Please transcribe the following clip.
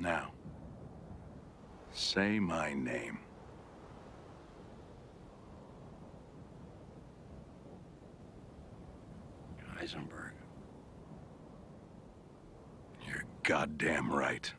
Now, say my name. Heisenberg. You're goddamn right.